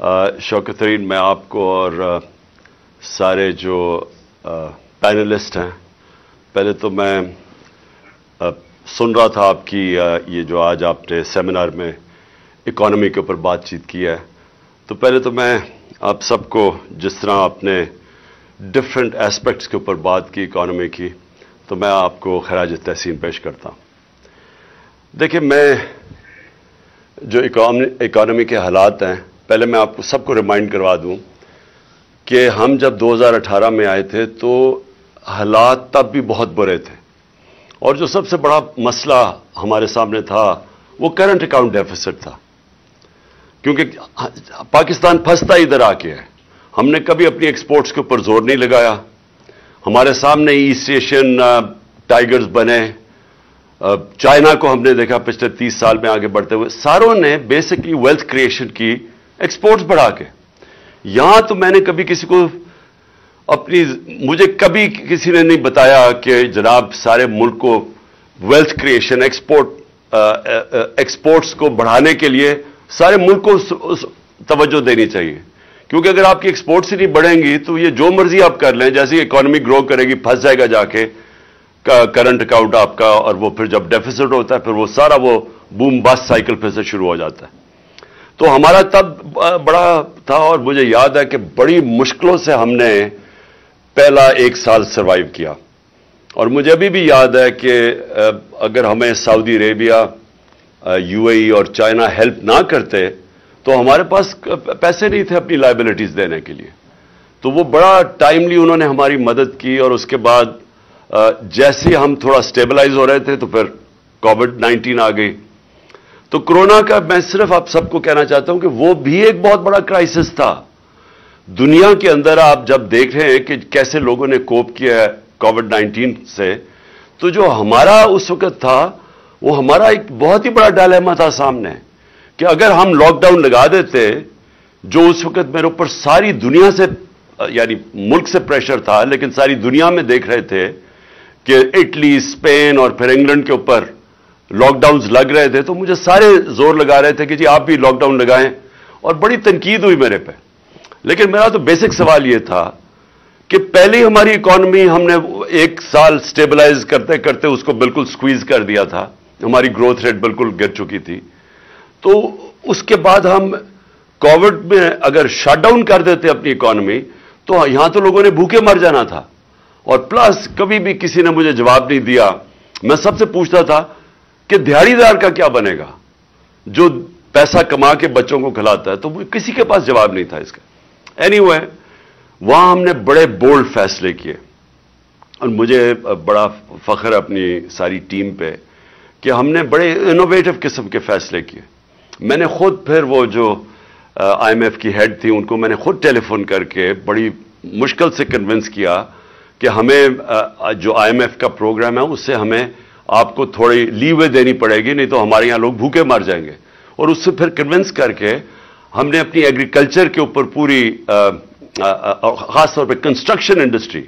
शौकत तरीन मैं आपको और सारे जो पैनलिस्ट हैं, पहले तो मैं सुन रहा था आपकी ये जो आज आपने सेमिनार में इकोनॉमी के ऊपर बातचीत की है। तो पहले तो मैं आप सबको जिस तरह आपने डिफरेंट एस्पेक्ट्स के ऊपर बात की इकोनॉमी की तो मैं आपको खराज तहसीन पेश करता हूँ। देखिए, मैं जो इकोनॉमी के हालात हैं पहले मैं आपको सबको रिमाइंड करवा दूँ कि हम जब 2018 में आए थे तो हालात तब भी बहुत बुरे थे। और जो सबसे बड़ा मसला हमारे सामने था, वो करंट अकाउंट डेफिसिट था। क्योंकि पाकिस्तान फंसता इधर आके है। हमने कभी अपनी एक्सपोर्ट्स के ऊपर ज़ोर नहीं लगाया। हमारे सामने ईस्ट एशियन टाइगर्स बने। चाइना को हमने देखा पिछले तीस साल में आगे बढ़ते हुए। सारों ने बेसिकली वेल्थ क्रिएशन की एक्सपोर्ट्स बढ़ा के। यहाँ तो मैंने कभी किसी को अपनी, मुझे कभी किसी ने नहीं बताया कि जनाब सारे मुल्क को वेल्थ क्रिएशन एक्सपोर्ट एक्सपोर्ट्स को बढ़ाने के लिए सारे मुल्क को तवज्जो देनी चाहिए। क्योंकि अगर आपकी एक्सपोर्ट्स ही नहीं बढ़ेंगी तो ये जो मर्ज़ी आप कर लें, जैसे इकोनॉमी ग्रो करेगी, फंस जाएगा जाके करंट अकाउंट आपका, और वो फिर जब डेफिसिट होता है, फिर वो सारा वो बूम बस साइकिल फिर से शुरू हो जाता है। तो हमारा तब बड़ा था और मुझे याद है कि बड़ी मुश्किलों से हमने पहला एक साल सरवाइव किया। और मुझे अभी भी याद है कि अगर हमें सऊदी अरेबिया यूएई और चाइना हेल्प ना करते तो हमारे पास पैसे नहीं थे अपनी लाइबिलिटीज देने के लिए। तो वो बड़ा टाइमली उन्होंने हमारी मदद की और उसके बाद जैसे हम थोड़ा स्टेबलाइज हो रहे थे तो फिर कोविड 19 आ गई। तो कोरोना का मैं सिर्फ़ आप सबको कहना चाहता हूँ कि वो भी एक बहुत बड़ा क्राइसिस था। दुनिया के अंदर आप जब देख रहे हैं कि कैसे लोगों ने कोप किया है कोविड 19 से तो जो हमारा उस वक्त था, वो हमारा एक बहुत ही बड़ा डायलेमा था सामने कि अगर हम लॉकडाउन लगा देते, जो उस वक्त मेरे ऊपर सारी दुनिया से, यानी मुल्क से प्रेशर था, लेकिन सारी दुनिया में देख रहे थे कि इटली, स्पेन और फिर इंग्लैंड के ऊपर लॉकडाउन लग रहे थे तो मुझे सारे ज़ोर लगा रहे थे कि जी आप भी लॉकडाउन लगाएँ। और बड़ी तनकीद हुई मेरे पे। लेकिन मेरा तो बेसिक सवाल यह था कि पहले हमारी इकोनॉमी हमने एक साल स्टेबलाइज करते करते उसको बिल्कुल स्क्वीज कर दिया था। हमारी ग्रोथ रेट बिल्कुल गिर चुकी थी। तो उसके बाद हम कोविड में अगर शटडाउन कर देते अपनी इकोनॉमी तो यहाँ तो लोगों ने भूखे मर जाना था। और प्लस कभी भी किसी ने मुझे जवाब नहीं दिया। मैं सबसे पूछता था कि दिहाड़ीदार का क्या बनेगा? जो पैसा कमा के बच्चों को खिलाता है तो किसी के पास जवाब नहीं था इसका। एनी anyway, वहाँ हमने बड़े बोल्ड फैसले किए। और मुझे बड़ा फख्र अपनी सारी टीम पे कि हमने बड़े इनोवेटिव किस्म के फैसले किए। मैंने खुद फिर वो जो आईएमएफ की हेड थी उनको मैंने खुद टेलीफोन करके बड़ी मुश्किल से कन्विंस किया कि हमें जो आईएमएफ का प्रोग्राम है उससे हमें आपको थोड़ी लीवे देनी पड़ेगी, नहीं तो हमारे यहाँ लोग भूखे मर जाएँगे। और उससे फिर कन्विंस करके हमने अपनी एग्रीकल्चर के ऊपर पूरी खासतौर पर कंस्ट्रक्शन इंडस्ट्री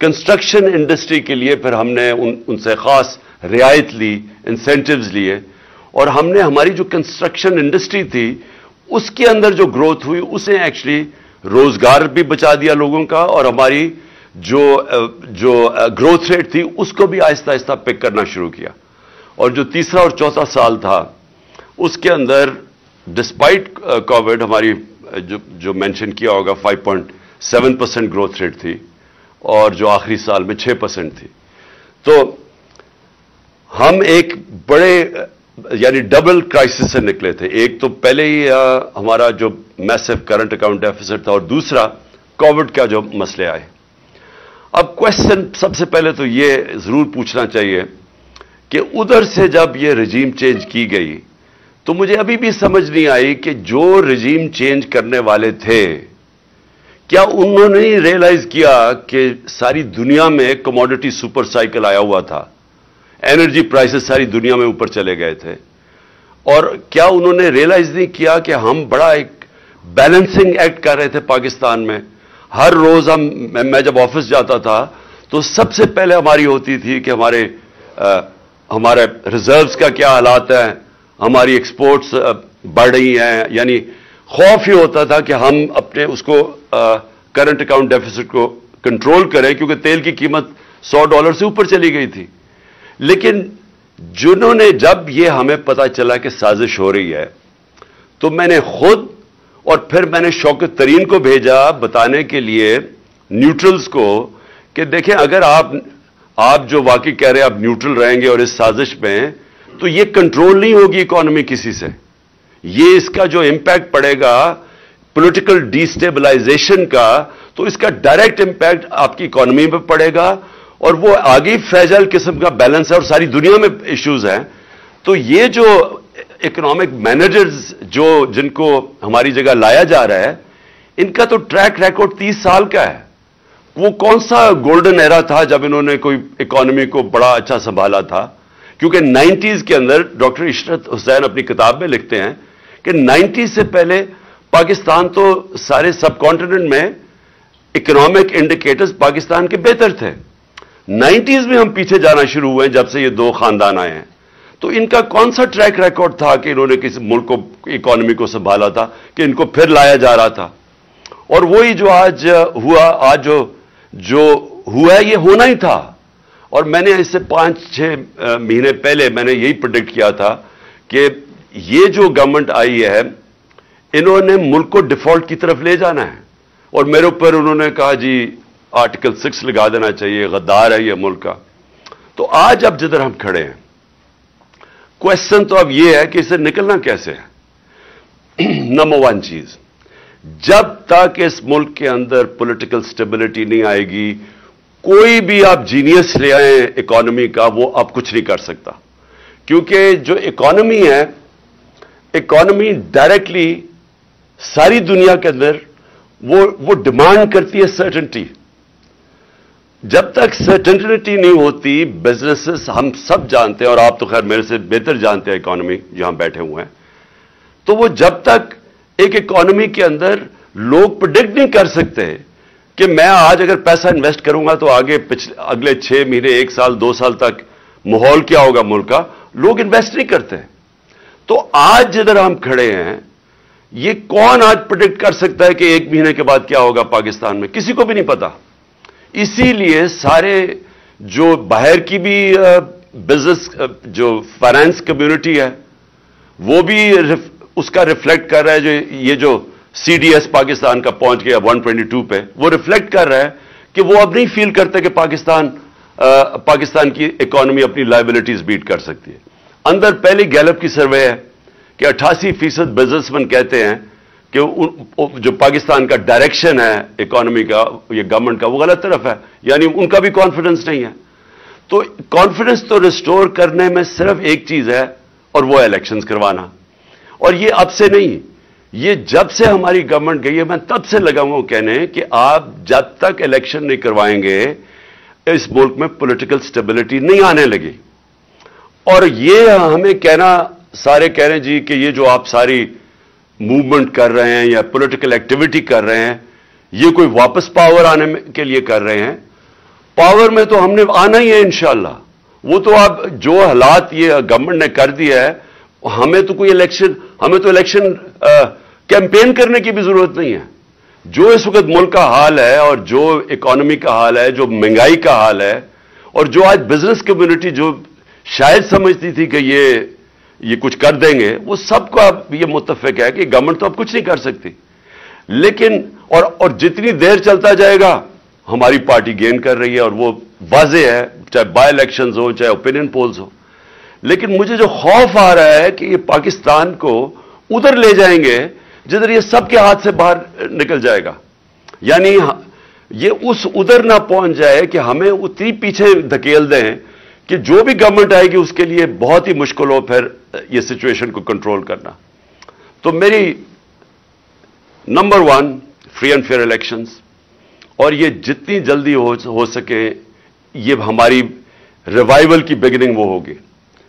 कंस्ट्रक्शन इंडस्ट्री के लिए फिर हमने उन, उनसे खास रियायत ली इंसेंटिव्स लिए। और हमने हमारी जो कंस्ट्रक्शन इंडस्ट्री थी, उसके अंदर जो ग्रोथ हुई, उसे एक्चुअली रोज़गार भी बचा दिया लोगों का और हमारी जो जो ग्रोथ रेट थी, उसको भी आहिस्ता आहिस्ता पिक करना शुरू किया। और जो तीसरा और चौथा साल था, उसके अंदर डिस्पाइट कोविड हमारी जो जो मेंशन किया होगा 5.7 परसेंट ग्रोथ रेट थी, और जो आखिरी साल में 6 परसेंट थी। तो हम एक बड़े यानी डबल क्राइसिस से निकले थे। एक तो पहले ही हमारा जो मैसिव करंट अकाउंट डेफिसिट था, और दूसरा कोविड का जो मसले आए। अब क्वेश्चन सबसे पहले तो ये ज़रूर पूछना चाहिए कि उधर से जब ये रजीम चेंज की गई तो मुझे अभी भी समझ नहीं आई कि जो रजीम चेंज करने वाले थे, क्या उन्होंने ही रियलाइज़ किया कि सारी दुनिया में कमोडिटी सुपर साइकिल आया हुआ था? एनर्जी प्राइसेस सारी दुनिया में ऊपर चले गए थे। और क्या उन्होंने रियलाइज़ नहीं किया कि हम बड़ा एक बैलेंसिंग एक्ट कर रहे थे पाकिस्तान में? हर रोज हम मैं मैं जब ऑफ़िस जाता था तो सबसे पहले हमारी होती थी कि हमारे आ, हमारे रिजर्व्स का क्या हालात है हमारी एक्सपोर्ट्स बढ़ रही हैं यानी खौफ ही होता था कि हम अपने उसको करंट अकाउंट डेफिसिट को कंट्रोल करें क्योंकि तेल की कीमत 100 डॉलर से ऊपर चली गई थी। लेकिन जिन्होंने जब यह हमें पता चला कि साजिश हो रही है तो मैंने खुद और फिर मैंने शौकत तरीन को भेजा बताने के लिए न्यूट्रल्स को कि देखें, अगर आप आप जो वाकई कह रहे हैं, आप न्यूट्रल रहेंगे और इस साजिश में तो ये कंट्रोल नहीं होगी इकोनॉमी किसी से। ये इसका जो इंपैक्ट पड़ेगा पॉलिटिकल डिस्टेबलाइजेशन का तो इसका डायरेक्ट इंपैक्ट आपकी इकोनॉमी में पड़ेगा और वो आगे फ्रेजाइल किस्म का बैलेंस है और सारी दुनिया में इश्यूज़ हैं। तो ये जो इकोनॉमिक मैनेजर्स जो, जिनको हमारी जगह लाया जा रहा है, इनका तो ट्रैक रिकॉर्ड तीस साल का है। वो कौन सा गोल्डन एरा था जब इन्होंने कोई इकोनॉमी को बड़ा अच्छा संभाला था? क्योंकि 90s के अंदर डॉक्टर इशरत हुसैन अपनी किताब में लिखते हैं कि 90s से पहले पाकिस्तान तो सारे सब कॉन्टिनेंट में इकोनॉमिक इंडिकेटर्स पाकिस्तान के बेहतर थे। 90s में हम पीछे जाना शुरू हुए जब से ये दो खानदान आए हैं। तो इनका कौन सा ट्रैक रिकॉर्ड था कि इन्होंने किसी मुल्क को इकोनॉमी को संभाला था, कि इनको फिर लाया जा रहा था? और वही जो आज हुआ, आज जो जो हुआ है, ये होना ही था। और मैंने इससे पाँच, छह महीने पहले मैंने यही प्रोडिक्ट किया था कि ये जो गवर्नमेंट आई है, इन्होंने मुल्क को डिफ़ॉल्ट की तरफ़ ले जाना है। और मेरे ऊपर उन्होंने कहा, जी आर्टिकल सिक्स लगा देना चाहिए, गद्दार है ये मुल्क का। तो आज अब जिधर हम खड़े हैं क्वेश्चन तो अब यह है कि इसे निकलना कैसे है? नंबर वन चीज़, जब तक इस मुल्क के अंदर पॉलिटिकल स्टेबिलिटी नहीं आएगी, कोई भी आप जीनियस ले आए इकोनॉमी का, वो अब कुछ नहीं कर सकता। क्योंकि जो इकोनॉमी है इकोनॉमी डायरेक्टली सारी दुनिया के अंदर वो वो डिमांड करती है सर्टेनिटी जब तक सर्टेनिटी नहीं होती बिजनेसेस हम सब जानते हैं और आप तो खैर मेरे से बेहतर जानते हैं इकोनॉमी जहाँ बैठे हुए हैं। तो वो जब तक एक इकोनॉमी के अंदर लोग प्रोडिक्ट नहीं कर सकते कि मैं आज अगर पैसा इन्वेस्ट करूँगा तो आगे पिछले अगले छह महीने, एक साल, दो साल तक माहौल क्या होगा मुल्क का? लोग इन्वेस्ट नहीं करते तो आज जिधर हम खड़े हैं, ये कौन आज प्रोडिक्ट कर सकता है कि एक महीने के बाद क्या होगा पाकिस्तान में? किसी को भी नहीं पता। इसीलिए सारे जो बाहर की भी बिज़नेस जो फाइनेंस कम्युनिटी है वो भी रिफ, उसका रिफ्लेक्ट कर रहा है जो ये जो सीडीएस पाकिस्तान का पहुँच गया 122 पे वो रिफ्लेक्ट कर रहा है कि वो अब नहीं फील करते कि पाकिस्तान आ, पाकिस्तान की इकोनॉमी अपनी लाइबिलिटीज बीट कर सकती है। अंदर पहली गैलप की सर्वे है कि अट्ठासी फ़ीसद बिजनेसमैन कहते हैं कि जो पाकिस्तान का डायरेक्शन है इकोनॉमी का, ये गवर्नमेंट का, वो गलत तरफ़ है। यानी उनका भी कॉन्फिडेंस नहीं है। तो कॉन्फिडेंस तो रिस्टोर करने में सिर्फ़ एक चीज़ है, और वो इलेक्शंस करवाना। और ये अब से नहीं। ये जब से हमारी गवर्नमेंट गई है, मैं तब से लगा हूँ कहने कि आप जब तक इलेक्शन नहीं करवाएँगे, इस मुल्क में पॉलिटिकल स्टेबिलिटी नहीं आने लगी। और ये हमें कहना, सारे कह रहे जी कि ये जो आप सारी मूवमेंट कर रहे हैं या पॉलिटिकल एक्टिविटी कर रहे हैं, ये कोई वापस पावर आने के लिए कर रहे हैं? पावर में तो हमने आना ही है इंशाला वो तो आप जो हालात ये गवर्नमेंट ने कर दिया है, हमें तो कोई इलेक्शन हमें तो इलेक्शन कैंपेन करने की भी ज़रूरत नहीं है। जो इस वक्त मुल्क का हाल है और जो इकोनॉमी का हाल है, जो महँगाई का हाल है, और जो आज बिज़नेस कम्युनिटी जो शायद समझती थी कि ये ये कुछ कर देंगे, वो सबको अब ये मुतफिक है कि गवर्नमेंट तो अब कुछ नहीं कर सकती। लेकिन, और और जितनी देर चलता जाएगा, हमारी पार्टी गेन कर रही है और वो वाजे है, चाहे बाय इलेक्शन हो, चाहे ओपिनियन पोल्स हो। लेकिन मुझे जो खौफ आ रहा है कि ये पाकिस्तान को उधर ले जाएँगे, जिधर ये सबके हाथ से बाहर निकल जाएगा। यानी, ये उस उधर ना पहुँच जाए कि हमें उतनी पीछे धकेल दें कि जो भी गवर्नमेंट आएगी उसके लिए बहुत ही मुश्किल हो फिर ये सिचुएशन को कंट्रोल करना। तो मेरी number one free and fair elections और ये जितनी जल्दी हो, हो सके ये हमारी रिवाइवल की बिगिनिंग वो होगी।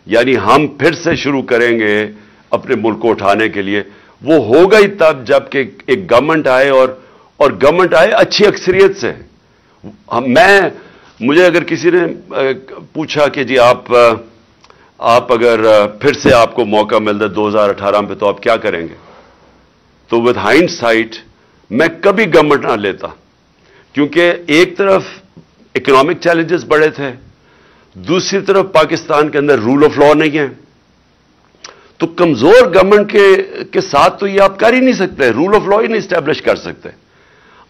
यानी हम फिर से शुरू करेंगे अपने मुल्क को उठाने के लिए। वो होगा ही तब जबकि एक गवर्नमेंट आए और और गवर्नमेंट आए अच्छी अक्सरियत से। मैं मुझे अगर किसी ने पूछा कि जी आप आप अगर फिर से आपको मौका मिलता है 2018 में तो आप क्या करेंगे? तो विद हाइंड साइट मैं कभी गवर्नमेंट ना लेता। क्योंकि एक तरफ़ इकोनॉमिक चैलेंजेस बड़े थे, दूसरी तरफ़ पाकिस्तान के अंदर रूल ऑफ़ लॉ नहीं है। तो कमज़ोर गवर्नमेंट के के साथ तो ये आप कर ही नहीं सकते रूल ऑफ़ लॉ ही नहीं स्टैब्लिश कर सकते।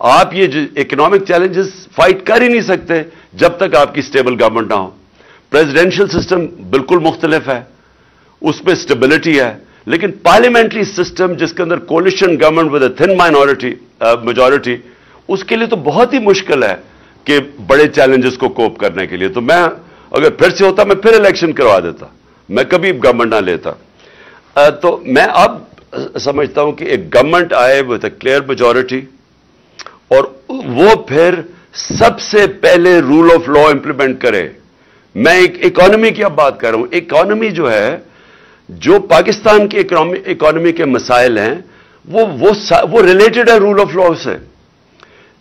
आप ये इकोनॉमिक चैलेंजेस फाइट कर ही नहीं सकते जब तक आपकी स्टेबल गवर्नमेंट ना हो। प्रेसिडेंशियल सिस्टम बिल्कुल मुख्तलिफ़ है। उसमें स्टेबिलिटी है। लेकिन पार्लियामेंट्री सिस्टम जिसके अंदर coalition government with thin minority majority उसके लिए तो बहुत ही मुश्किल है कि बड़े चैलेंजेस को कोप करने के लिए। तो मैं अगर फिर से होता मैं फिर इलेक्शन करवा देता। मैं कभी गवर्नमेंट ना लेता। आ, तो मैं अब समझता हूँ कि एक गवर्नमेंट आए विद अ क्लियर मेजॉरिटी और वो फिर सबसे पहले रूल ऑफ़ लॉ इंप्लीमेंट करे। मैं एक इकोनॉमी की अब बात कर रहा हूँ। इकोनॉमी जो है जो पाकिस्तान की इकोनॉमी के मसाइल हैं वो वो वो रिलेटेड है रूल ऑफ़ लॉ से।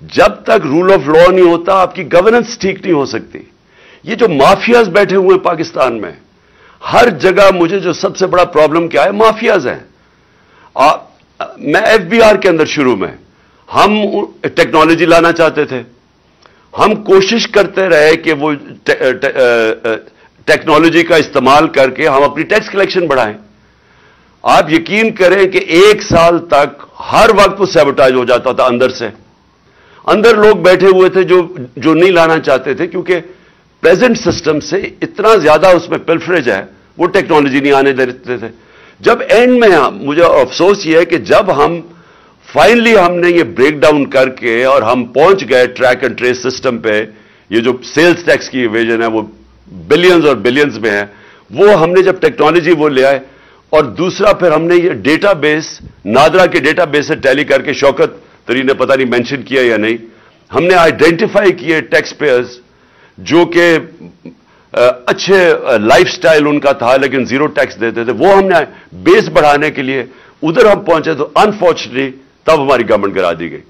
जब तक रूल ऑफ़ लॉ नहीं होता आपकी गवर्नेंस ठीक नहीं हो सकती। ये जो माफियाज बैठे हुए हैं पाकिस्तान में हर जगह मुझे जो सबसे बड़ा प्रॉब्लम क्या है? माफियाज हैं। आ, मैं एफबीआर के अंदर शुरू में। हम टेक्नोलॉजी लाना चाहते थे। हम कोशिश करते रहे कि वो टेक्नोलॉजी का इस्तेमाल करके हम अपनी टैक्स कलेक्शन बढ़ाएँ। आप यकीन करें कि एक साल तक हर वक्त वो सेबोटाइज हो जाता था अंदर से। अंदर लोग बैठे हुए थे जो जो नहीं लाना चाहते थे, क्योंकि प्रेजेंट सिस्टम से इतना ज़्यादा उसमें पिल्फरेज है, वो टेक्नोलॉजी नहीं आने देते थे। जब एंड में मुझे अफसोस ये है कि जब हम फाइनली हमने ये ब्रेक डाउन करके और हम पहुँच गए ट्रैक एंड ट्रेस सिस्टम पे। ये जो सेल्स टैक्स की इवेजन है, वो बिलियंस और बिलियंस में है। वो हमने जब टेक्नोलॉजी वो ले आए और दूसरा फिर हमने ये डेटाबेस नादरा के डेटाबेस से टैली करके शौकत तरी ने पता नहीं मेंशन किया या नहीं। हमने आइडेंटिफाई किए टैक्स पेयर्स जो कि अच्छे लाइफस्टाइल उनका था, लेकिन ज़ीरो टैक्स देते थे। वो हमने बेस बढ़ाने के लिए उधर हम पहुँचे तो अनफॉर्चुनेटली तब हमारी गवर्नमेंट करा दी गई।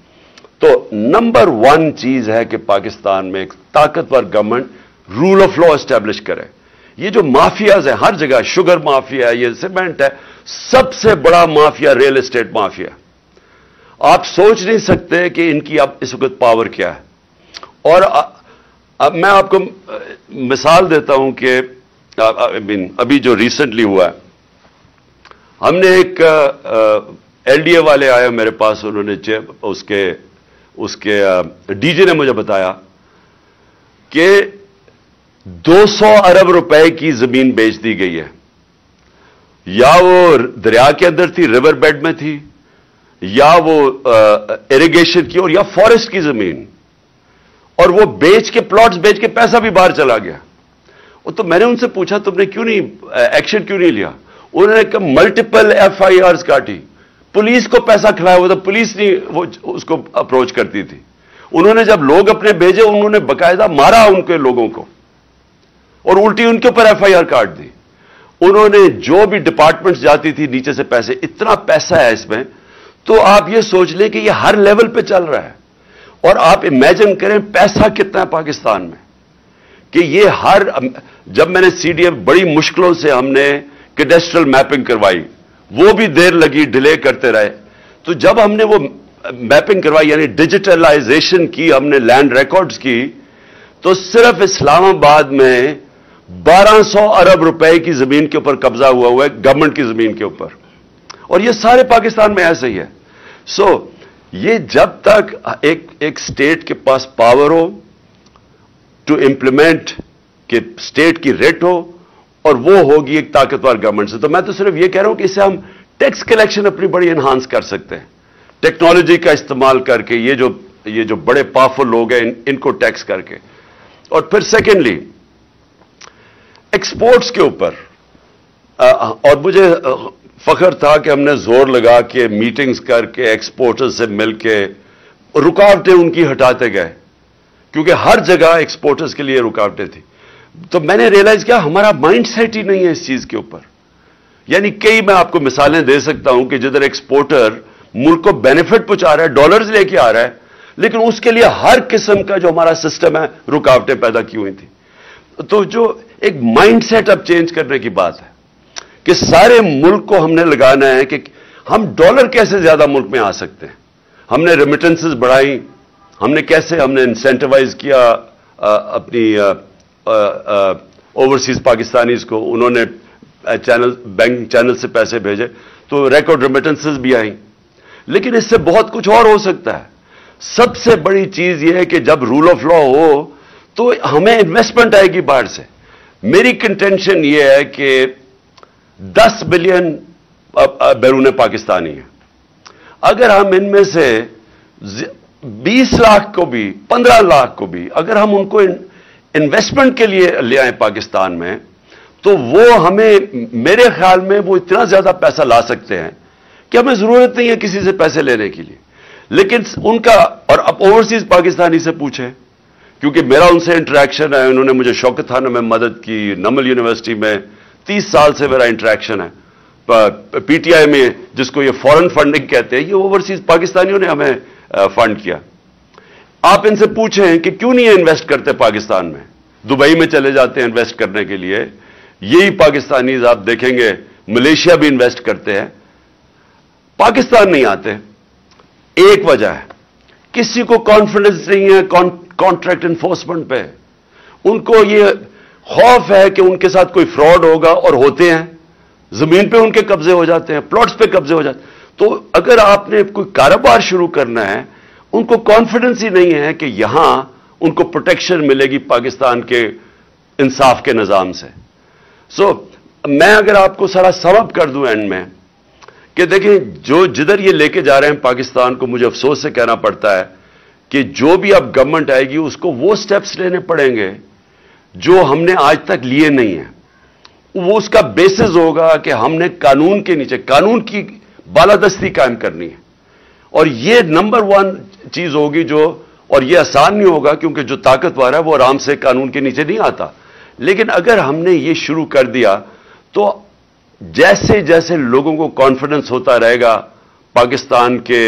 तो नंबर वन चीज़ है कि पाकिस्तान में एक ताकतवर government rule of law establish करे। ये जो माफियाज है, हर जगह शुगर माफिया है, ये सीमेंट है, सबसे बड़ा माफिया रियल एस्टेट माफिया आप सोच नहीं सकते कि इनकी अब इस वक्त पावर क्या है। और अब मैं आपको मिसाल देता हूँ कि आई मीन अभी जो रिसेंटली हुआ है, हमने एक एलडीए वाले आए मेरे पास, उन्होंने उसके उसके डीजे ने मुझे बताया कि 200 अरब रुपए की ज़मीन बेच दी गई है। या वो दरिया के अंदर थी रिवर बेड में थी, या वो इरिगेशन की और या फॉरेस्ट की ज़मीन। और वो बेच के प्लॉट्स बेच के पैसा भी बाहर चला गया। और तो मैंने उनसे पूछा, तुमने क्यों नहीं एक्शन क्यों नहीं लिया? उन्होंने कहा मल्टीपल एफ़ आई आर काटी। पुलिस को पैसा खिलाया हुआ था, पुलिस नहीं वो उसको अप्रोच करती थी। उन्होंने जब लोग अपने भेजे, उन्होंने बकायदा मारा उनके लोगों को और उल्टी उनके ऊपर एफआईआर काट दी। उन्होंने जो भी डिपार्टमेंट्स जाती थी, नीचे से पैसे, इतना पैसा है इसमें तो आप ये सोच लें कि ये हर लेवल पे चल रहा है। और आप इमेजिन करें पैसा कितना है पाकिस्तान में, कि ये हर, जब मैंने सीडीएफ बड़ी मुश्किलों से हमने कैडेस्ट्रल मैपिंग करवाई वो भी देर लगी डिले करते रहे। तो जब हमने वो मैपिंग करवाई यानी डिजिटलाइजेशन की हमने लैंड रिकॉर्ड्स की तो सिर्फ़ इस्लामाबाद में 1200 अरब रुपए की ज़मीन के ऊपर कब्जा हुआ हुआ है गवर्नमेंट की ज़मीन के ऊपर। और ये सारे पाकिस्तान में ऐसे ही है। सो so, ये जब तक एक एक स्टेट के पास पावर हो टू इंप्लीमेंट के स्टेट की रेट हो और वो होगी एक ताकतवर गवर्नमेंट से। तो मैं तो सिर्फ़ ये कह रहा हूँ कि इससे हम टैक्स कलेक्शन अपनी बड़ी एनहांस कर सकते हैं। टेक्नोलॉजी का इस्तेमाल करके ये जो ये जो बड़े पावरफुल लोग हैं इन, इनको टैक्स करके। और फिर सेकेंडली एक्सपोर्ट्स के ऊपर और मुझे फख्र था कि हमने ज़ोर लगा के मीटिंग्स करके एक्सपोर्टर्स से मिलके रुकावटें उनकी हटाते गए। क्योंकि हर जगह एक्सपोर्टर्स के लिए रुकावटें थी। तो मैंने रियलाइज़ किया हमारा माइंड सेट ही नहीं है इस चीज़ के ऊपर। यानी कई मैं आपको मिसालें दे सकता हूँ कि जिधर एक्सपोर्टर मुल्क को बेनिफिट पहुँचा रहा है डॉलर्स लेके आ रहा है लेकिन उसके लिए हर किस्म का जो हमारा सिस्टम है रुकावटें पैदा की हुई थी। तो जो एक माइंड सेट अब चेंज करने की बात है कि सारे मुल्क को हमने लगाना है कि हम डॉलर कैसे ज़्यादा मुल्क में आ सकते हैं। हमने रेमिटेंसेस बढ़ाई हमने कैसे हमने इंसेंटिवाइज किया आ, अपनी ओवरसीज पाकिस्तानीज को उन्होंने चैनल बैंक चैनल से पैसे भेजे तो रिकॉर्ड रेमिटेंसेस भी आई। लेकिन इससे बहुत कुछ और हो सकता है। सबसे बड़ी चीज़ यह है कि जब रूल ऑफ़ लॉ हो तो हमें इन्वेस्टमेंट आएगी बाहर से। मेरी कंटेंशन यह है कि 10 बिलियन बैरून पाकिस्तानी है। अगर हम इनमें से 20 लाख को भी 15 लाख को भी, अगर हम उनको इन्वेस्टमेंट के लिए ले आए पाकिस्तान में तो वो हमें, मेरे ख्याल में वो इतना ज़्यादा पैसा ला सकते हैं कि हमें ज़रूरत नहीं है किसी से पैसे लेने के लिए। लेकिन उनका, और अब ओवरसीज पाकिस्तानी से पूछे, क्योंकि मेरा उनसे इंटरेक्शन है, उन्होंने मुझे शौकत थाना में मदद की, नमल यूनिवर्सिटी में तीस साल से मेरा इंटरेक्शन है। पीटीआई में जिसको ये फॉरेन फंडिंग कहते हैं, ये ओवरसीज पाकिस्तानियों ने हमें फंड किया। आप इनसे पूछें कि क्यों नहीं इन्वेस्ट करते पाकिस्तान में? दुबई में चले जाते हैं इन्वेस्ट करने के लिए। यही पाकिस्तानी आप देखेंगे, मलेशिया भी इन्वेस्ट करते हैं। पाकिस्तान नहीं आते। एक वजह है, किसी को कॉन्फिडेंस नहीं है कॉन्ट्रैक्ट इन्फोर्समेंट पे। उनको ये खौफ है कि उनके साथ कोई फ्रॉड होगा और होते हैं। ज़मीन पे उनके कब्जे हो जाते हैं प्लॉट्स पे कब्जे हो जाते हैं। तो अगर आपने कोई कारोबार शुरू करना है उनको कॉन्फिडेंस ही नहीं है कि यहाँ उनको प्रोटेक्शन मिलेगी पाकिस्तान के इंसाफ के निज़ाम से। सो so, मैं अगर आपको सारा सबब कर दूँ एंड में कि देखें जो जिधर ये लेके जा रहे हैं पाकिस्तान को मुझे अफसोस से कहना पड़ता है कि जो भी अब गवर्नमेंट आएगी उसको वो स्टेप्स लेने पड़ेंगे जो हमने आज तक लिए नहीं है। वो उसका बेसिस होगा कि हमने कानून के नीचे कानून की बालादस्ती कायम करनी है। और ये नंबर वन चीज़ होगी जो, और ये आसान नहीं होगा क्योंकि जो ताकतवर है वो आराम से कानून के नीचे नहीं आता। लेकिन अगर हमने ये शुरू कर दिया तो जैसे जैसे लोगों को कॉन्फिडेंस होता रहेगा, पाकिस्तान के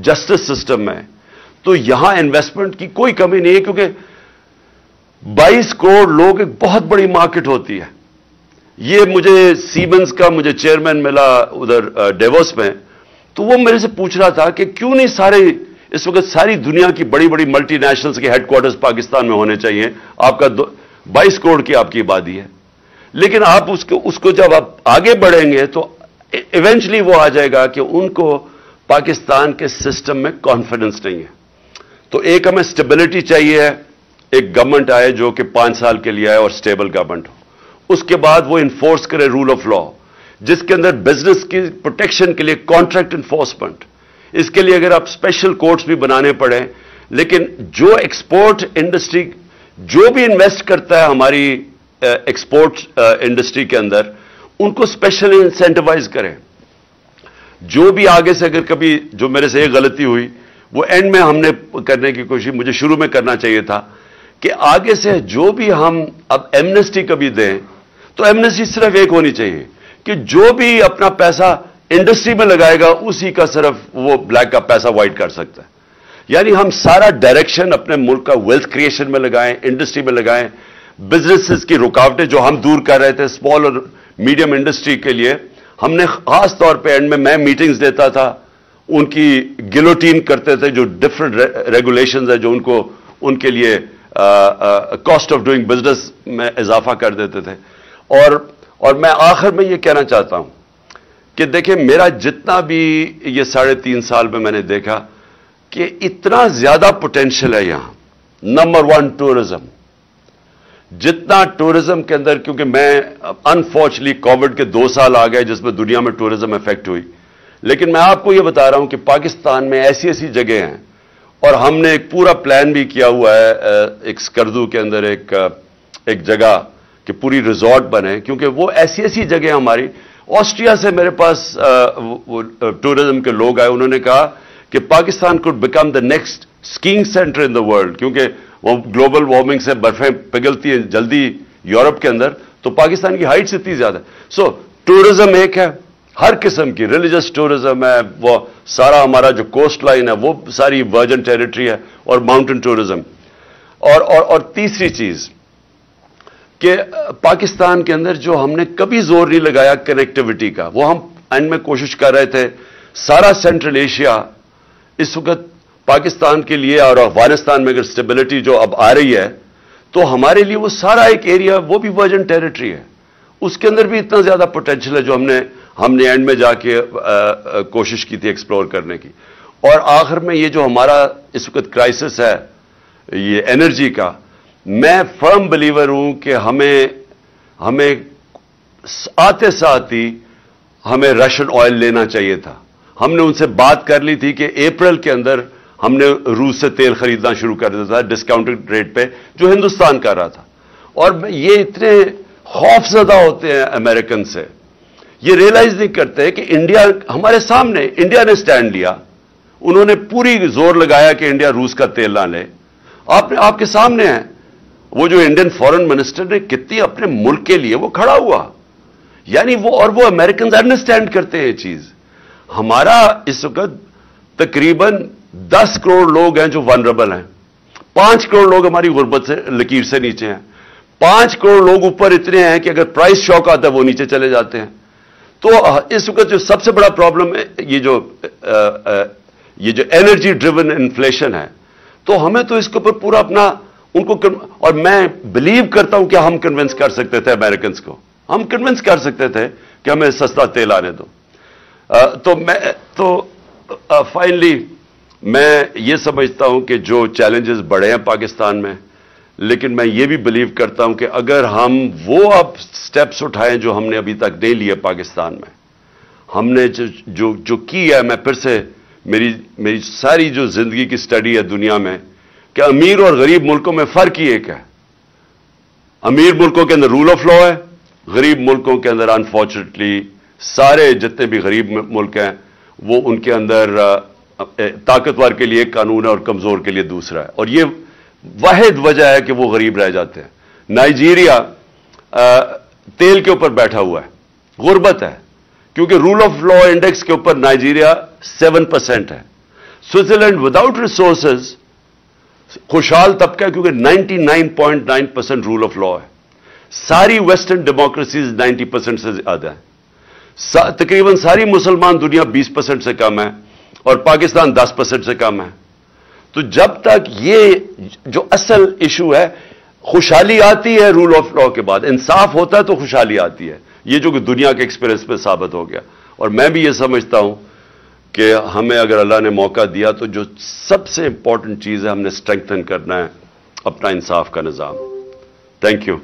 जस्टिस सिस्टम में तो यहाँ इन्वेस्टमेंट की कोई कमी नहीं है क्योंकि 22 करोड़ लोग एक बहुत बड़ी मार्केट होती है। ये मुझे सीमेंस का मुझे चेयरमैन मिला उधर डेवोस में। तो वो मेरे से पूछ रहा था कि क्यों नहीं सारे, इस वक्त सारी दुनिया की बड़ी बड़ी मल्टीनेशनल्स के हेडक्वार्टर्स पाकिस्तान में होने चाहिए। आपका बाईस करोड़ की आपकी आबादी है। लेकिन आप उसको उसको जब आप आगे बढ़ेंगे तो इवेंचुअली वो आ जाएगा कि उनको पाकिस्तान के सिस्टम में कॉन्फिडेंस नहीं है। तो एक हमें स्टेबिलिटी चाहिए, एक गवर्नमेंट आए जो कि पाँच साल के लिए आए और स्टेबल गवर्नमेंट हो। उसके बाद वो इन्फोर्स करे रूल ऑफ़ लॉ जिसके अंदर बिज़नेस की प्रोटेक्शन के लिए कॉन्ट्रैक्ट इन्फोर्समेंट इसके लिए अगर आप स्पेशल कोर्ट्स भी बनाने पड़े, लेकिन जो एक्सपोर्ट इंडस्ट्री जो भी इन्वेस्ट करता है हमारी एक्सपोर्ट इंडस्ट्री के अंदर, उनको स्पेशल इंसेंटिवाइज करें। जो भी आगे से अगर कभी, जो मेरे से एक गलती हुई, वो एंड में हमने करने की कोशिश, मुझे शुरू में करना चाहिए था कि आगे से जो भी हम अब एमनेस्टी कभी दें तो एमनेस्टी सिर्फ़ एक होनी चाहिए। कि जो भी अपना पैसा इंडस्ट्री में लगाएगा, उसी का सिर्फ़ वो ब्लैक का पैसा वाइट कर सकता है। यानी हम सारा डायरेक्शन अपने मुल्क का वेल्थ क्रिएशन में लगाएँ इंडस्ट्री में लगाएँ। बिजनेसेस की रुकावटें जो हम दूर कर रहे थे स्मॉल और मीडियम इंडस्ट्री के लिए, हमने खास तौर पे एंड में मैं मीटिंग्स देता था, उनकी गिलोटीन करते थे जो डिफरेंट रेगुलेशंस है, जो उनको, उनके लिए कॉस्ट ऑफ़ डूइंग बिज़नेस में इजाफा कर देते थे। और और मैं आखिर में ये कहना चाहता हूँ कि देखिए, मेरा जितना भी ये साढ़े तीन साल में मैंने देखा कि इतना ज़्यादा पोटेंशियल है यहाँ। नंबर वन टूरिज़्म जितना टूरिज़्म के अंदर, क्योंकि मैं अनफॉर्चुनेटली कोविड के दो साल आ गए जिसमें दुनिया में टूरिज़्म इफ़ेक्ट हुई। लेकिन मैं आपको यह बता रहा हूँ कि पाकिस्तान में ऐसी ऐसी जगह हैं और हमने एक पूरा प्लान भी किया हुआ है एक स्कर्दू के अंदर एक एक जगह कि पूरी रिजॉर्ट बने, क्योंकि वो ऐसी ऐसी जगह हमारी। ऑस्ट्रिया से मेरे पास टूरिज़्म के लोग आए, उन्होंने कहा कि Pakistan could become the next skiing centre in the world क्योंकि वो ग्लोबल वार्मिंग से बर्फें पिघलती हैं जल्दी यूरोप के अंदर तो पाकिस्तान की हाइट इतनी ज़्यादा। सो टूरिज़्म एक है, हर किस्म की रिलीजियस टूरिज़्म है, वो सारा हमारा जो कोस्ट लाइन है, वो सारी वर्जन टेरिटरी है, और माउंटेन टूरिज़्म और और और तीसरी चीज़ कि, पाकिस्तान के अंदर जो हमने कभी ज़ोर नहीं लगाया कनेक्टिविटी का, वो हम एंड में कोशिश कर रहे थे। सारा सेंट्रल एशिया इस वक्त पाकिस्तान के लिए और अफ़गानिस्तान में अगर स्टेबिलिटी जो अब आ रही है तो हमारे लिए वो सारा एक एरिया वो भी वर्जन टेरिटरी है। उसके अंदर भी इतना ज़्यादा पोटेंशियल है जो हमने हमने एंड में जाके कोशिश की थी एक्सप्लोर करने की। और आखिर में ये जो हमारा इस वक्त क्राइसिस है, ये एनर्जी का मैं फर्म बिलीवर हूँ कि हमें हमें आते साथ ही हमें रशियन ऑयल लेना चाहिए था। हमने उनसे बात कर ली थी कि अप्रैल के अंदर हमने रूस से तेल खरीदना शुरू कर दिया था डिस्काउंटेड रेट पे, जो हिंदुस्तान कर रहा था। और ये इतने खौफजदा होते हैं अमेरिकन से। ये रियलाइज़ नहीं करते कि इंडिया हमारे सामने इंडिया ने स्टैंड लिया। उन्होंने पूरी ज़ोर लगाया कि इंडिया रूस का तेल ना ले। आपने, आपके सामने है। वो जो इंडियन फॉरेन मिनिस्टर ने कितनी अपने मुल्क के लिए वो खड़ा हुआ। यानी वो और वो अमेरिकन अंडरस्टैंड करते हैं चीज़। हमारा इस वक्त तकरीबन 10 करोड़ लोग हैं जो वनरेबल हैं। पाँच करोड़ लोग हमारी गुर्बत से लकीर से नीचे हैं। पाँच करोड़ लोग ऊपर इतने हैं कि अगर प्राइस शॉक आता है वो नीचे चले जाते हैं। तो इस वक्त जो सबसे बड़ा प्रॉब्लम है ये जो आ, आ, ये जो एनर्जी ड्रिवन इन्फ्लेशन है। तो हमें तो इसके ऊपर पूरा अपना उनको और मैं बिलीव करता हूँ कि हम कन्विंस कर सकते थे अमेरिकन को। हम कन्विंस कर सकते थे कि हमें सस्ता तेल आने दो। आ, तो मैं तो फाइनली मैं ये समझता हूँ कि जो चैलेंजेस बड़े हैं पाकिस्तान में लेकिन मैं ये भी बिलीव करता हूँ कि अगर हम वो अब स्टेप्स उठाएँ जो हमने अभी तक नहीं लिए पाकिस्तान में हमने जो जो जो की है मैं फिर से मेरी मेरी सारी जो ज़िंदगी की स्टडी है दुनिया में कि अमीर और गरीब मुल्कों में फ़र्क ही एक है। अमीर मुल्कों के अंदर रूल ऑफ़ लॉ है, गरीब मुल्कों के अंदर अनफॉर्चुनेटली सारे जितने भी गरीब मुल्क हैं, वो उनके अंदर ताकतवर के लिए कानून है और कमज़ोर के लिए दूसरा है। और ये वाहिद वजह है कि वो गरीब रह जाते हैं। नाइजीरिया तेल के ऊपर बैठा हुआ है, गुर्बत है, क्योंकि रूल ऑफ़ लॉ इंडेक्स के ऊपर नाइजीरिया सेवन परसेंट है। स्विट्जरलैंड विदाउट रिसोर्सेज खुशहाल तबका क्योंकि 99.9 परसेंट रूल ऑफ़ लॉ है। सारी वेस्टर्न डेमोक्रेसीज 90 परसेंट से ज़्यादा है। सा, तकरीबन सारी मुसलमान दुनिया 20 परसेंट से कम है और पाकिस्तान 10 परसेंट से कम है। तो जब तक ये जो असल इशू है खुशहाली आती है रूल ऑफ़ लॉ के बाद। इंसाफ होता है तो खुशहाली आती है। ये जो कि दुनिया के एक्सपीरियंस में साबित हो गया। और मैं भी ये समझता हूँ कि हमें अगर अल्लाह ने मौका दिया तो जो सबसे इंपॉर्टेंट चीज़ है हमने स्ट्रेंथन करना है, अपना इंसाफ का निज़ाम। Thank you